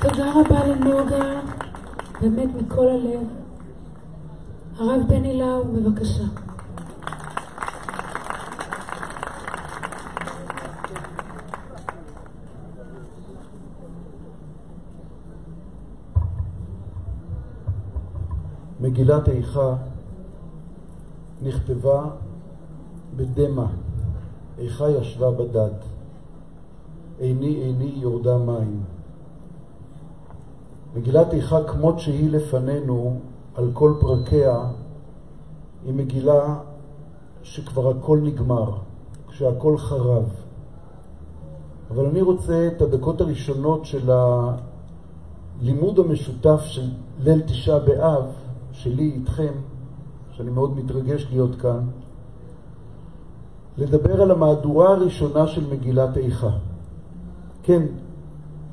תודה רבה לנוגה, באמת מכל הלב. הרב בני לאו, בבקשה. מגילת איכה נכתבה בדמע, איכה ישבה בדד, עיני עיני יורדה מים. מגילת איכה כמות שהיא לפנינו על כל פרקיה היא מגילה שכבר הכל נגמר, כשהכל חרב. אבל אני רוצה את הדקות הראשונות של הלימוד המשותף של ליל תשעה באב, שלי איתכם, שאני מאוד מתרגש להיות כאן, לדבר על המהדורה הראשונה של מגילת איכה. כן,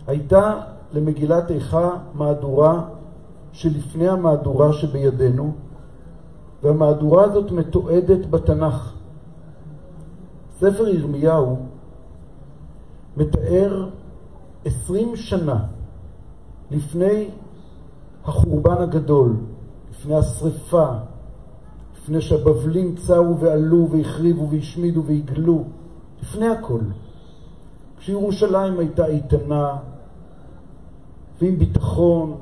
הייתה למגילת איכה מהדורה שלפני המהדורה שבידינו, והמהדורה הזאת מתועדת בתנ"ך. ספר ירמיהו מתאר עשרים שנה לפני החורבן הגדול, לפני השריפה, לפני שהבבלים צאו ועלו והחריבו והשמידו והגלו, לפני הכל. כשירושלים הייתה איתנה ועם ביטחון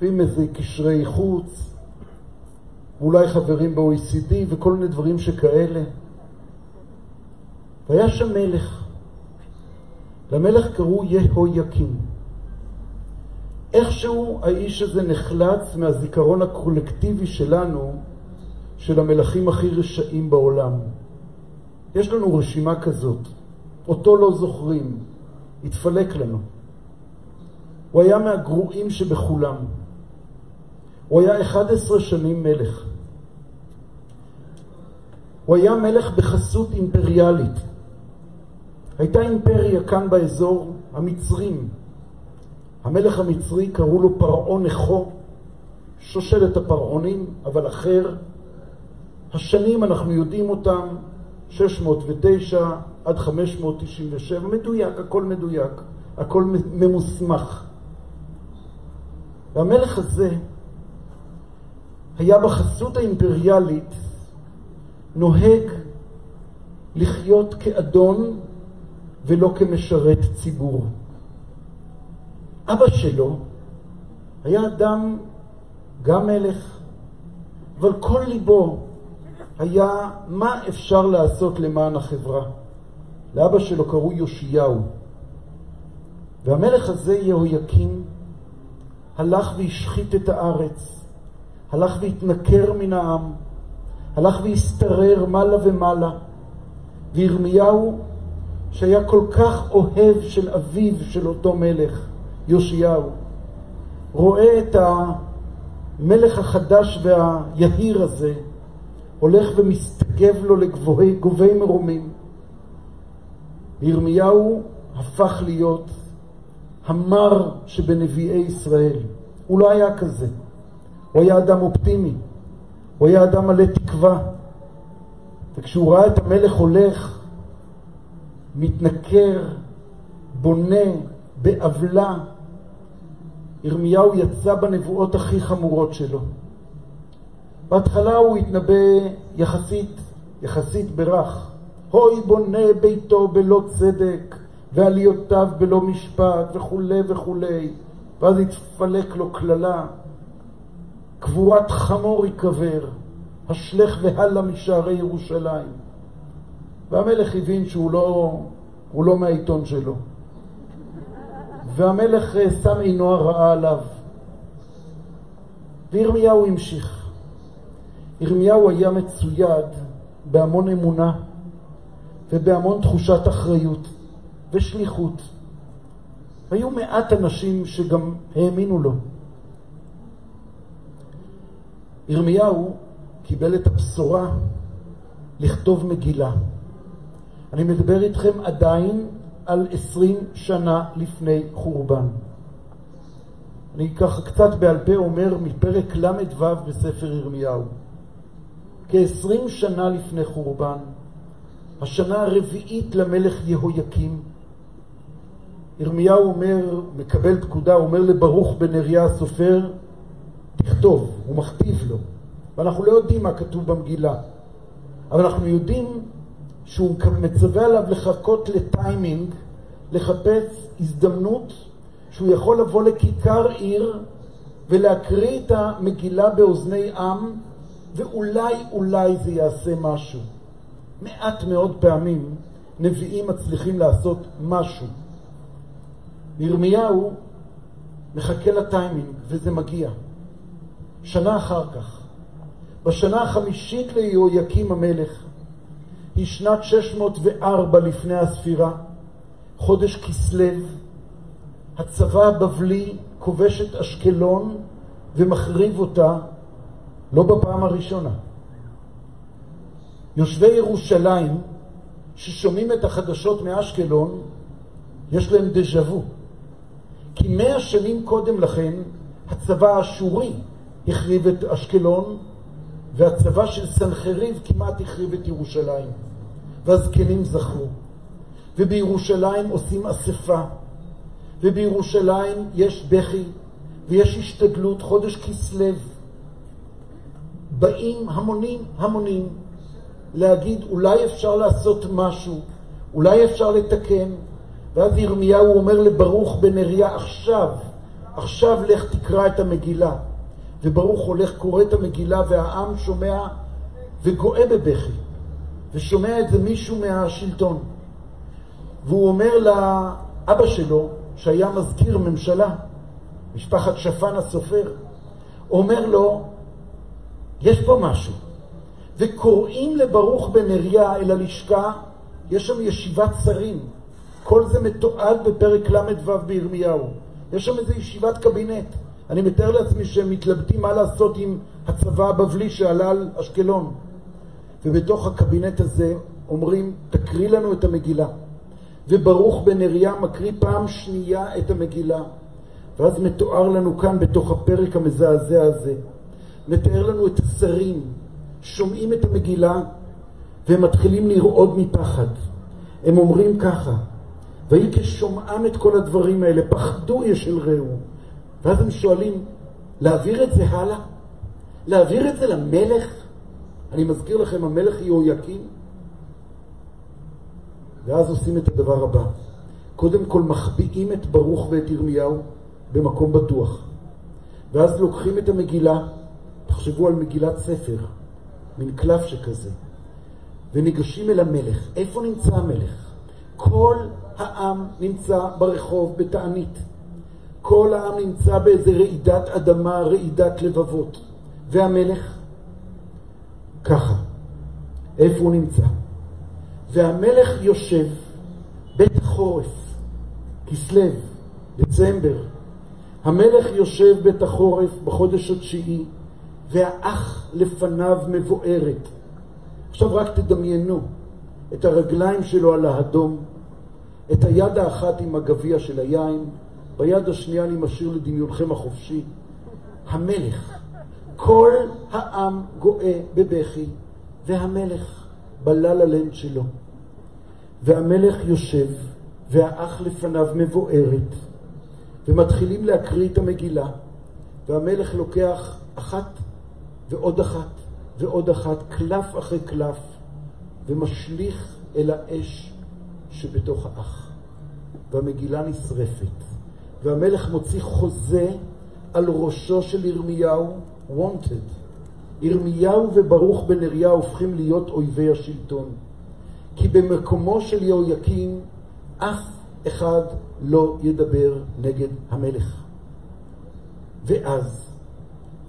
ועם איזה קשרי חוץ, ואולי חברים ב-OECD וכל מיני דברים שכאלה. והיה שם מלך. למלך קראו יהויקים. איכשהו האיש הזה נחלץ מהזיכרון הקולקטיבי שלנו של המלכים הכי רשעים בעולם. יש לנו רשימה כזאת, אותו לא זוכרים, התפלק לנו. הוא היה מהגרועים שבכולם. הוא היה 11 שנים מלך. הוא היה מלך בחסות אימפריאלית. הייתה אימפריה כאן באזור, המצרים. המלך המצרי קראו לו פרעה נכו, שושלת הפרעונים, אבל אחר. השנים אנחנו יודעים אותם, 609 עד 597, מדויק, הכל מדויק, הכל ממוסמך. והמלך הזה היה בחסות האימפריאלית נוהג לחיות כאדון ולא כמשרת ציבור. אבא שלו היה אדם, גם מלך, אבל כל ליבו היה מה אפשר לעשות למען החברה. לאבא שלו קראו יאשיהו. והמלך הזה, יהויקים, הלך והשחית את הארץ, הלך והתנכר מן העם, הלך והשתרר מעלה ומעלה. וירמיהו, שהיה כל כך אוהב של אביו של אותו מלך, יאשיהו, רואה את המלך החדש והיהיר הזה הולך ומסתגב לו לגובי מרומים. וירמיהו הפך להיות המר שבנביאי ישראל. הוא לא היה כזה. הוא היה אדם אופטימי. הוא היה אדם מלא תקווה. וכשהוא ראה את המלך הולך, מתנכר, בונה, בעוולה, ירמיהו יצא בנבואות הכי חמורות שלו. בהתחלה הוא התנבא יחסית, יחסית ברך. הוי בונה ביתו בלא צדק, ועליותיו בלא משפט, וכולי וכולי. ואז התפלק לו קללה. קבורת חמור ייקבר, השלך והלאה משערי ירושלים. והמלך הבין שהוא לא, הוא לא מהעיתון שלו. והמלך שם עינו הרעה עליו. וירמיהו המשיך. ירמיהו היה מצויד בהמון אמונה ובהמון תחושת אחריות ושליחות. היו מעט אנשים שגם האמינו לו. ירמיהו קיבל את הבשורה לכתוב מגילה. אני מדבר איתכם עדיין על עשרים שנה לפני חורבן. אני ככה קצת בעל פה אומר מפרק ל"ו בספר ירמיהו. כעשרים שנה לפני חורבן, השנה הרביעית למלך יהויקים, ירמיהו אומר, מקבל פקודה, הוא אומר לברוך בן נריה הסופר, תכתוב, הוא מכתיב לו. ואנחנו לא יודעים מה כתוב במגילה, אבל אנחנו יודעים שהוא מצווה עליו לחכות לטיימינג, לחפש הזדמנות שהוא יכול לבוא לכיכר עיר ולהקריא את המגילה באוזני עם, ואולי אולי זה יעשה משהו. מעט מאוד פעמים נביאים מצליחים לעשות משהו. ירמיהו מחכה לטיימינג, וזה מגיע. שנה אחר כך, בשנה החמישית ליהויקים המלך, היא שנת 604 לפני הספירה, חודש כסלו, הצבא הבבלי כובש את אשקלון ומחריב אותה לא בפעם הראשונה. יושבי ירושלים ששומעים את החדשות מאשקלון, יש להם דז'ה וו. כי מאה שנים קודם לכן הצבא האשורי החריב את אשקלון והצבא של סנחריב כמעט החריב את ירושלים. והזקנים זכרו. ובירושלים עושים אספה, ובירושלים יש בכי ויש השתדלות, חודש כסלו. באים המונים המונים להגיד אולי אפשר לעשות משהו, אולי אפשר לתקן. ואז ירמיהו אומר לברוך בן נריה עכשיו, עכשיו לך תקרא את המגילה. וברוך הולך קורא את המגילה והעם שומע וגואה בבכי. ושומע את זה מישהו מהשלטון. והוא אומר לאבא שלו, שהיה מזכיר ממשלה, משפחת שפן הסופר, אומר לו, יש פה משהו. וקוראים לברוך בן נריה אל הלשכה, יש שם ישיבת שרים. כל זה מתועד בפרק ל"ו בירמיהו. יש שם איזו ישיבת קבינט. אני מתאר לעצמי שהם מתלבטים מה לעשות עם הצבא הבבלי שעלה על אשקלון. ובתוך הקבינט הזה אומרים, תקריא לנו את המגילה. וברוך בן נריה מקריא פעם שנייה את המגילה. ואז מתואר לנו כאן בתוך הפרק המזעזע הזה, מתאר לנו את השרים, שומעים את המגילה והם מתחילים לרעוד מפחד. הם אומרים ככה, ויהי כשומעם את כל הדברים האלה, פחדו יש אל רעהו. ואז הם שואלים, להעביר את זה הלאה? להעביר את זה למלך? אני מזכיר לכם, המלך יהויקים. ואז עושים את הדבר הבא. קודם כל מחביאים את ברוך ואת ירמיהו במקום בטוח. ואז לוקחים את המגילה, תחשבו על מגילת ספר, מין קלף שכזה, וניגשים אל המלך. איפה נמצא המלך? כל העם נמצא ברחוב בתענית. כל העם נמצא באיזה רעידת אדמה, רעידת לבבות. והמלך ככה, איפה הוא נמצא? והמלך יושב בית החורף, כסלו, דצמבר. המלך יושב בית החורף בחודש התשיעי, והאח לפניו מבוארת. עכשיו רק תדמיינו את הרגליים שלו על האדום, את היד האחת עם הגביע של היין, ביד השנייה אני משאיר לדמיונכם החופשי. המלך כל העם גואה בבכי, והמלך בלה לנד שלו. והמלך יושב, והאח לפניו מבוארת, ומתחילים להקריא את המגילה, והמלך לוקח אחת ועוד אחת ועוד אחת, קלף אחרי קלף, ומשליך אל האש שבתוך האח. והמגילה נשרפת, והמלך מוציא חוזה על ראשו של ירמיהו, wanted. ירמיהו וברוך בן נריה הופכים להיות אויבי השלטון. כי במקומו של יהויקים אף אחד לא ידבר נגד המלך. ואז,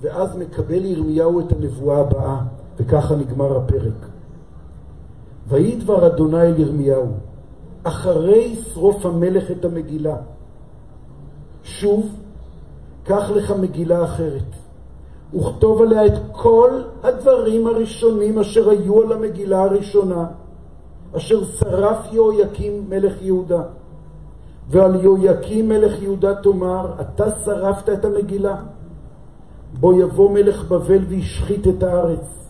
ואז מקבל ירמיהו את הנבואה הבאה, וככה נגמר הפרק. ויהי דבר אדוני אל ירמיהו, אחרי שרוף המלך את המגילה, שוב, קח לך מגילה אחרת. וכתוב עליה את כל הדברים הראשונים אשר היו על המגילה הראשונה, אשר שרף יהויקים מלך יהודה. ועל יהויקים מלך יהודה תאמר, אתה שרפת את המגילה. בו יבוא מלך בבל וישחית את הארץ.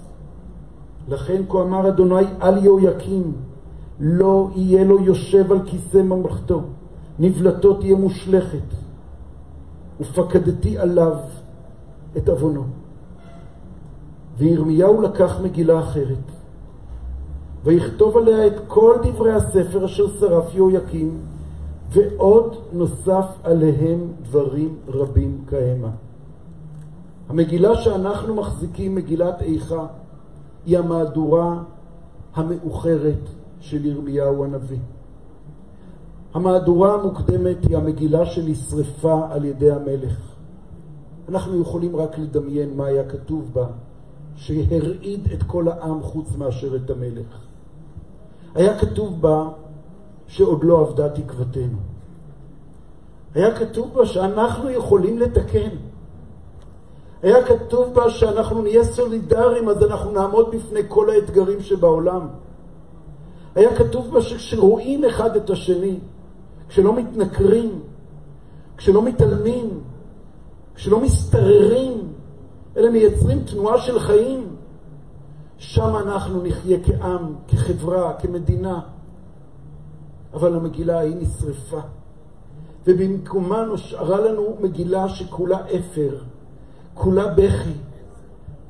לכן כה אמר אדוני על יהויקים, לא יהיה לו יושב על כיסא ממלכתו, נבלתו תהיה מושלכת, ופקדתי עליו את עוונו. וירמיהו לקח מגילה אחרת, ויכתוב עליה את כל דברי הספר אשר שרף יהויקים, ועוד נוסף עליהם דברים רבים כהמה. המגילה שאנחנו מחזיקים, מגילת איכה, היא המהדורה המאוחרת של ירמיהו הנביא. המהדורה המוקדמת היא המגילה שנשרפה על ידי המלך. אנחנו יכולים רק לדמיין מה היה כתוב בה, שהרעיד את כל העם חוץ מאשר את המלך. היה כתוב בה שעוד לא אבדה תקוותנו. היה כתוב בה שאנחנו יכולים לתקן. היה כתוב בה שאנחנו נהיה סולידריים, אז אנחנו נעמוד בפני כל האתגרים שבעולם. היה כתוב בה שכשרואים אחד את השני, כשלא מתנכרים, כשלא מתעלמים, כשלא מסתררים, אלא מייצרים תנועה של חיים, שם אנחנו נחיה כעם, כחברה, כמדינה. אבל המגילה ההיא נשרפה, ובמקומה נשארה לנו מגילה שכולה אפר, כולה בכי.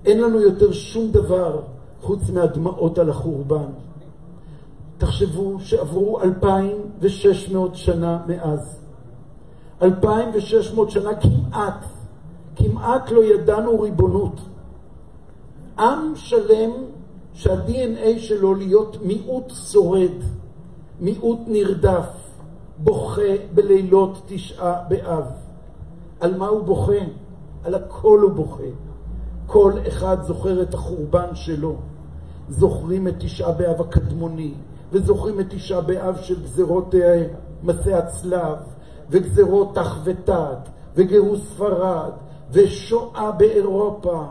אין לנו יותר שום דבר חוץ מהדמעות על החורבן. תחשבו שעברו 2,600 שנה מאז. 2,600 שנה כמעט, כמעט לא ידענו ריבונות. עם שלם שה-DNA שלו להיות מיעוט שורד, מיעוט נרדף, בוכה בלילות תשעה באב. על מה הוא בוכה? על הכל הוא בוכה. כל אחד זוכר את החורבן שלו. זוכרים את תשעה באב הקדמוני, וזוכרים את תשעה באב של גזרות אה, מסע הצלב, וגזרות תח ותת, וגירוש ספרד, ושואה באירופה.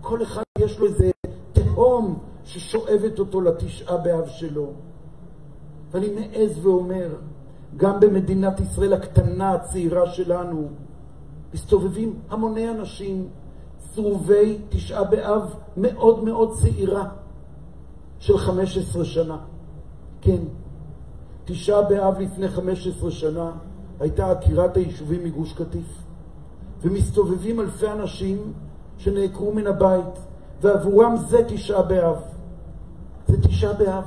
כל אחד יש לו איזה תהום ששואבת אותו לתשעה באב שלו. ואני מעז ואומר, גם במדינת ישראל הקטנה, הצעירה שלנו, מסתובבים המוני אנשים צרובי תשעה באב מאוד מאוד צעירה של 15 שנה. כן, תשעה באב לפני 15 שנה הייתה עקירת היישובים מגוש קטיף, ומסתובבים אלפי אנשים שנעקרו מן הבית, ועבורם זה תשעה באב. זה תשעה באב.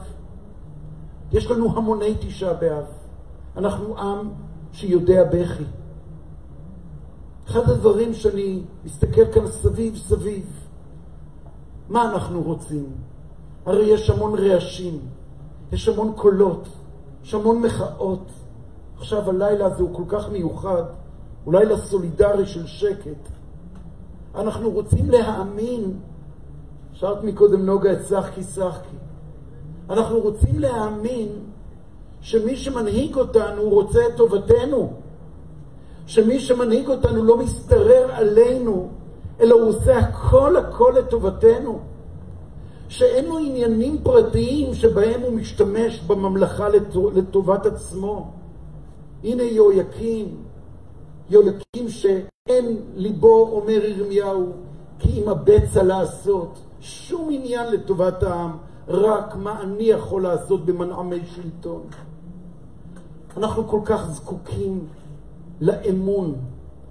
יש לנו המוני תשעה באב. אנחנו עם שיודע בכי. אחד הדברים שאני מסתכל כאן סביב סביב, מה אנחנו רוצים? הרי יש המון רעשים, יש המון קולות, יש המון מחאות. עכשיו הלילה הזה הוא כל כך מיוחד, הוא לילה סולידרי של שקט. אנחנו רוצים להאמין, שאלת מקודם נוגה את שחקי שחקי, אנחנו רוצים להאמין שמי שמנהיג אותנו רוצה את טובתנו, שמי שמנהיג אותנו לא מסתרר עלינו, אלא הוא עושה הכל הכל לטובתנו. שאין לו עניינים פרטיים שבהם הוא משתמש בממלכה לטובת עצמו. הנה יהויקים, יהויקים שאין ליבו, אומר ירמיהו, כי אם הבצע לעשות, שום עניין לטובת העם, רק מה אני יכול לעשות במנעמי שלטון. אנחנו כל כך זקוקים לאמון.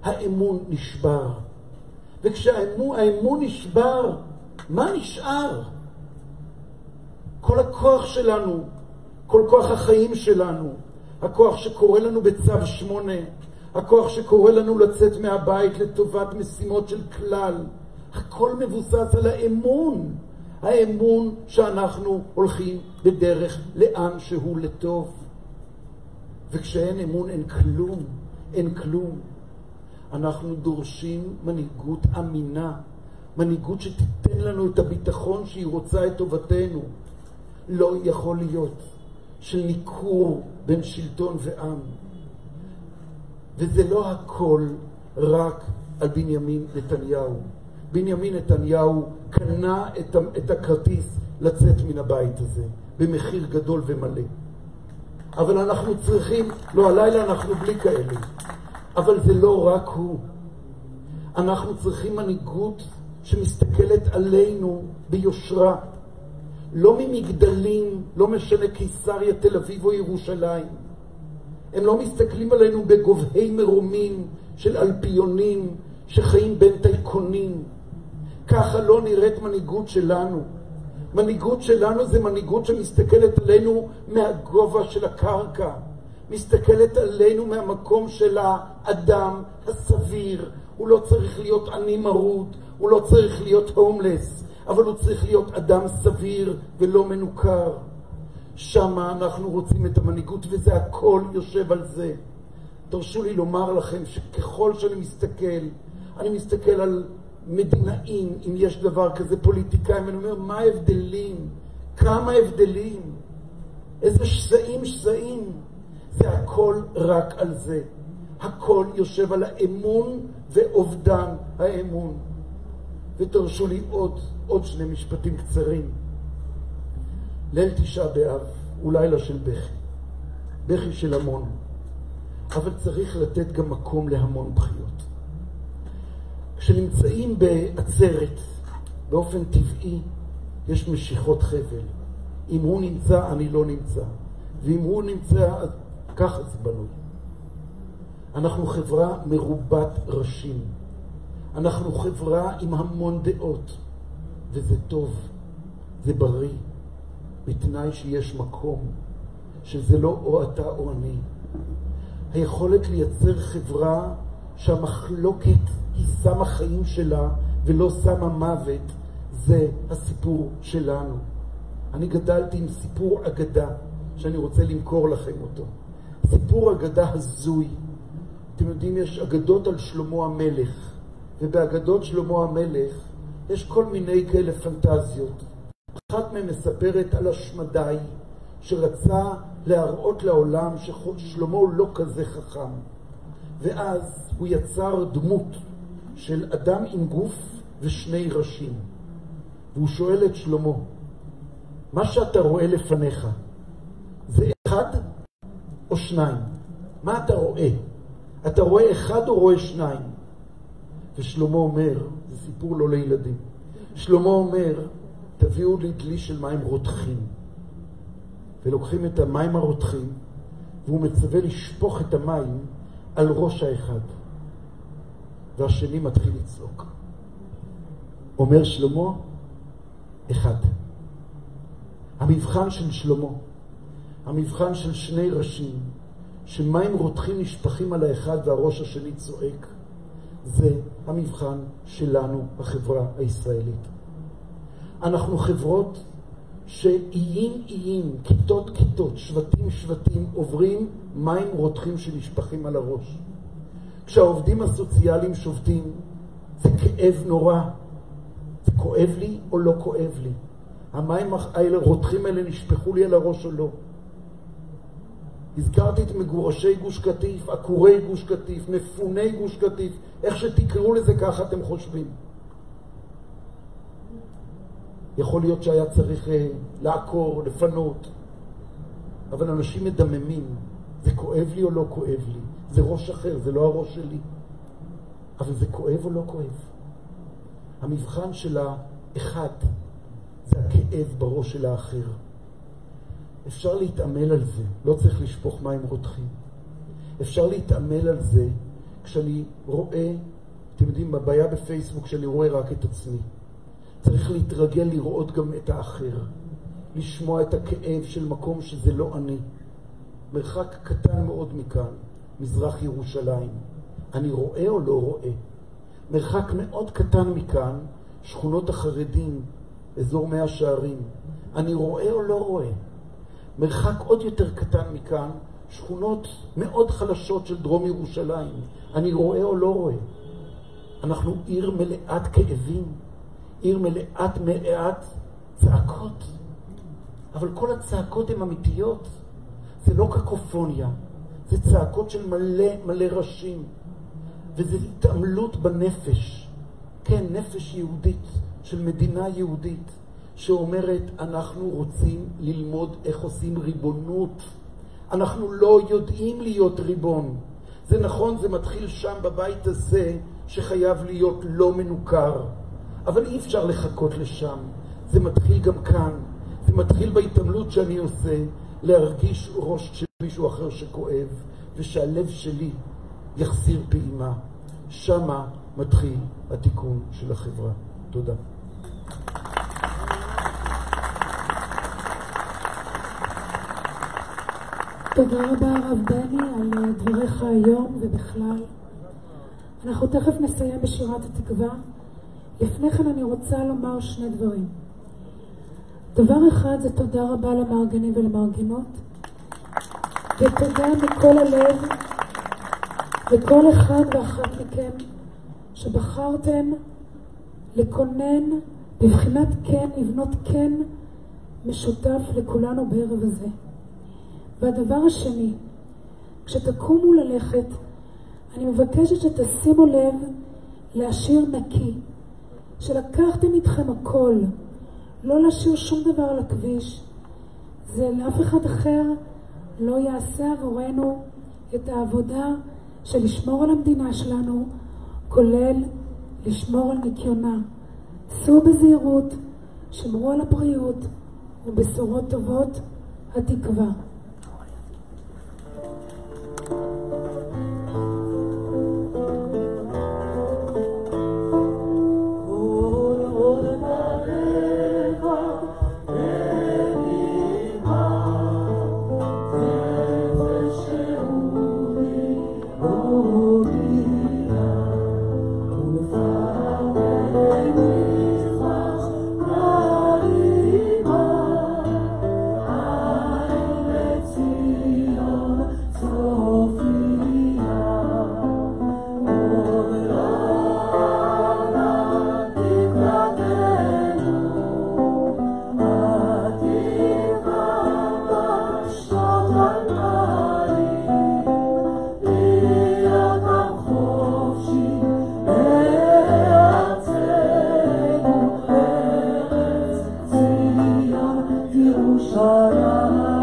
האמון נשבר. וכשהאמון נשבר, מה נשאר? כל הכוח שלנו, כל כוח החיים שלנו, הכוח שקורא לנו בצו שמונה, הכוח שקורא לנו לצאת מהבית לטובת משימות של כלל, הכל מבוסס על האמון, האמון שאנחנו הולכים בדרך לאן שהוא לטוב. וכשאין אמון אין כלום, אין כלום. אנחנו דורשים מנהיגות אמינה, מנהיגות שתיתן לנו את הביטחון שהיא רוצה את טובתנו. לא יכול להיות של ניכור בין שלטון ועם. וזה לא הכל רק על בנימין נתניהו. בנימין נתניהו קנה את, את הכרטיס לצאת מן הבית הזה במחיר גדול ומלא. אבל אנחנו צריכים, לא, הלילה אנחנו בלי כאלה, אבל זה לא רק הוא. אנחנו צריכים מנהיגות שמסתכלת עלינו ביושרה, לא ממגדלים, לא משנה קיסריה, תל אביב או ירושלים, הם לא מסתכלים עלינו בגובהי מרומים של אלפיונים שחיים בין טייקונים. ככה לא נראית מנהיגות שלנו. מנהיגות שלנו זה מנהיגות שמסתכלת עלינו מהגובה של הקרקע, מסתכלת עלינו מהמקום של האדם הסביר. הוא לא צריך להיות עני מרוד, הוא לא צריך להיות הומלס, אבל הוא צריך להיות אדם סביר ולא מנוכר. שמה אנחנו רוצים את המנהיגות, וזה הכל יושב על זה. תרשו לי לומר לכם שככל שאני מסתכל, אני מסתכל על מדינאים, אם יש דבר כזה, פוליטיקאים, ואני אומר, מה ההבדלים? כמה הבדלים? איזה שסעים שסעים? זה הכל רק על זה. הכל יושב על האמון ואובדן האמון. ותרשו לי עוד, עוד שני משפטים קצרים. ליל תשעה באב הוא לילה של בכי, בכי של המון, אבל צריך לתת גם מקום להמון בחיות. כשנמצאים בעצרת, באופן טבעי, יש משיכות חבל. אם הוא נמצא, אני לא נמצא. ואם הוא נמצא, אז ככה זה בנוי. אנחנו חברה מרובת ראשים. אנחנו חברה עם המון דעות, וזה טוב, זה בריא, בתנאי שיש מקום, שזה לא או אתה או אני. היכולת לייצר חברה שהמחלוקת היא שמה חיים שלה ולא שמה מוות, זה הסיפור שלנו. אני גדלתי עם סיפור אגדה שאני רוצה למכור לכם אותו. סיפור אגדה הזוי. אתם יודעים, יש אגדות על שלמה המלך, ובאגדות שלמה המלך יש כל מיני כאלה פנטזיות. אחת מהן מספרת על השמדי שרצה להראות לעולם ששלמה הוא לא כזה חכם. ואז הוא יצר דמות של אדם עם גוף ושני ראשים. והוא שואל את שלמה, מה שאתה רואה לפניך, זה אחד או שניים? מה אתה רואה? אתה רואה אחד או רואה שניים? ושלמה אומר, זה סיפור לא לילדים, שלמה אומר, תביאו לי דלי של מים רותחים. ולוקחים את המים הרותחים, והוא מצווה לשפוך את המים על ראש האחד. והשני מתחיל לצעוק. אומר שלמה, אחד. המבחן של שלמה, המבחן של שני ראשים, שמים רותחים נשפכים על האחד והראש השני צועק, זה המבחן שלנו, החברה הישראלית. אנחנו חברות שאיים איים, כיתות כיתות, שבטים שבטים, עוברים מים רותחים שנשפכים על הראש. כשהעובדים הסוציאליים שובתים, זה כאב נורא. זה כואב לי או לא כואב לי? המים האלה, רותחים האלה, נשפכו לי על הראש או לא? הזכרתי את מגורשי גוש קטיף, עקורי גוש קטיף, מפוני גוש קטיף, איך שתקראו לזה ככה אתם חושבים. יכול להיות שהיה צריך אה, לעקור, לפנות, אבל אנשים מדממים. זה כואב לי או לא כואב לי? זה ראש אחר, זה לא הראש שלי. אבל זה כואב או לא כואב? המבחן של האחד זה הכאב בראש של האחר. אפשר להתעמל על זה, לא צריך לשפוך מים רותחים. אפשר להתעמל על זה כשאני רואה, אתם יודעים, בבעיה בפייסבוק שאני רואה רק את עצמי. צריך להתרגל לראות גם את האחר, לשמוע את הכאב של מקום שזה לא אני. מרחק קטן מאוד מכאן, מזרח ירושלים. אני רואה או לא רואה? מרחק מאוד קטן מכאן, שכונות החרדים, אזור מאה שערים. אני רואה או לא רואה? מרחק עוד יותר קטן מכאן, שכונות מאוד חלשות של דרום ירושלים. אני רואה או לא רואה? אנחנו עיר מלאת כאבים. עיר מלאת מלאת צעקות, אבל כל הצעקות הן אמיתיות. זה לא קקופוניה, זה צעקות של מלא מלא ראשים, וזו התעמלות בנפש. כן, נפש יהודית, של מדינה יהודית, שאומרת, אנחנו רוצים ללמוד איך עושים ריבונות. אנחנו לא יודעים להיות ריבון. זה נכון, זה מתחיל שם בבית הזה, שחייב להיות לא מנוכר. אבל אי אפשר לחכות לשם. זה מתחיל גם כאן. זה מתחיל בהתעמלות שאני עושה, להרגיש ראש של מישהו אחר שכואב, ושהלב שלי יחזיר פעימה. שמה מתחיל התיקון של החברה. תודה. תודה רבה הרב בני על אה, דבריך היום ובכלל. אנחנו תכף נסיים בשירת התקווה. לפני כן אני רוצה לומר שני דברים. דבר אחד זה תודה רבה למארגנים ולמארגנות, ותודה מכל הלב לכל אחד ואחת מכם שבחרתם לכונן בבחינת כן, לבנות כן משותף לכולנו בערב הזה. והדבר השני, כשתקומו ללכת, אני מבקשת שתשימו לב להשאיר נקי, שלקחתם איתכם הכל, לא להשאיר שום דבר על הכביש. זה לאף אחד אחר לא יעשה עבורנו את העבודה של לשמור על המדינה שלנו, כולל לשמור על ניקיונה. סעו בזהירות, שמרו על הבריאות ובשורות טובות, התקווה. אה,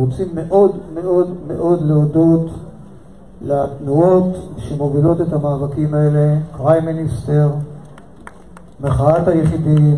אנחנו רוצים מאוד מאוד מאוד להודות לתנועות שמובילות את המאבקים האלה, קריים מיניסטר, מחאת היחידים,